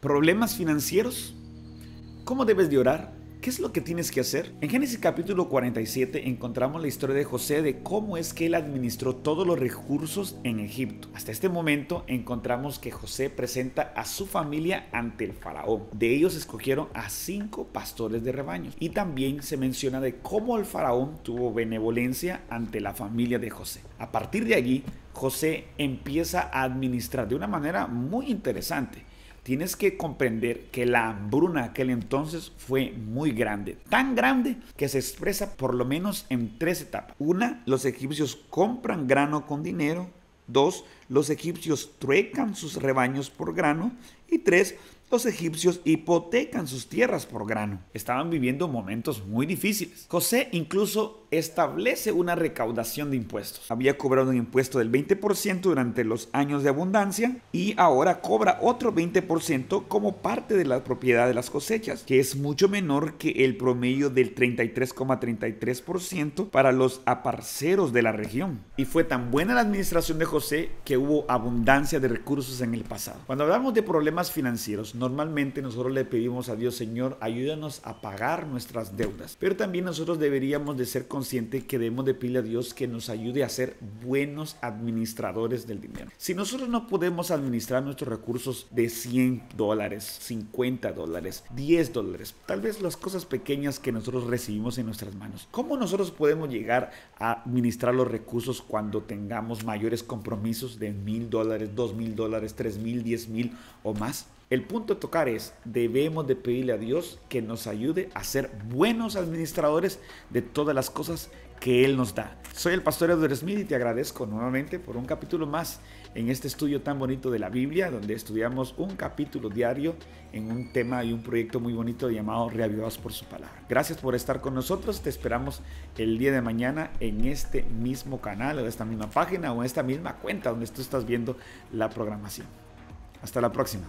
¿Problemas financieros? ¿Cómo debes de orar? ¿Qué es lo que tienes que hacer? En Génesis capítulo 47 encontramos la historia de José de cómo es que él administró todos los recursos en Egipto. Hasta este momento encontramos que José presenta a su familia ante el faraón. De ellos escogieron a cinco pastores de rebaños. Y también se menciona de cómo el faraón tuvo benevolencia ante la familia de José. A partir de allí, José empieza a administrar de una manera muy interesante tienes que comprender que la hambruna aquel entonces fue muy grande, tan grande que se expresa por lo menos en tres etapas. Una, los egipcios compran grano con dinero. Dos, los egipcios truecan sus rebaños por grano. Y tres, los egipcios hipotecan sus tierras por grano. Estaban viviendo momentos muy difíciles. José incluso establece una recaudación de impuestos. Había cobrado un impuesto del 20% durante los años de abundancia y ahora cobra otro 20% como parte de la propiedad de las cosechas, que es mucho menor que el promedio del 33,33% para los aparceros de la región. Y fue tan buena la administración de José que hubo abundancia de recursos en el pasado. Cuando hablamos de problemas financieros, normalmente nosotros le pedimos a Dios, Señor, ayúdanos a pagar nuestras deudas. Pero también nosotros deberíamos de ser consciente que debemos de pedirle a Dios que nos ayude a ser buenos administradores del dinero. Si nosotros no podemos administrar nuestros recursos de 100 dólares, 50 dólares, 10 dólares, tal vez las cosas pequeñas que nosotros recibimos en nuestras manos, ¿cómo nosotros podemos llegar a administrar los recursos cuando tengamos mayores compromisos de mil dólares, dos mil dólares, tres mil, diez mil o más? El punto de tocar es, debemos de pedirle a Dios que nos ayude a ser buenos administradores de todas las cosas que Él nos da. Soy el pastor Edward Smith y te agradezco nuevamente por un capítulo más en este estudio tan bonito de la Biblia, donde estudiamos un capítulo diario en un tema y un proyecto muy bonito llamado Reavivados por su palabra. Gracias por estar con nosotros, te esperamos el día de mañana en este mismo canal o esta misma página o en esta misma cuenta donde tú estás viendo la programación. Hasta la próxima.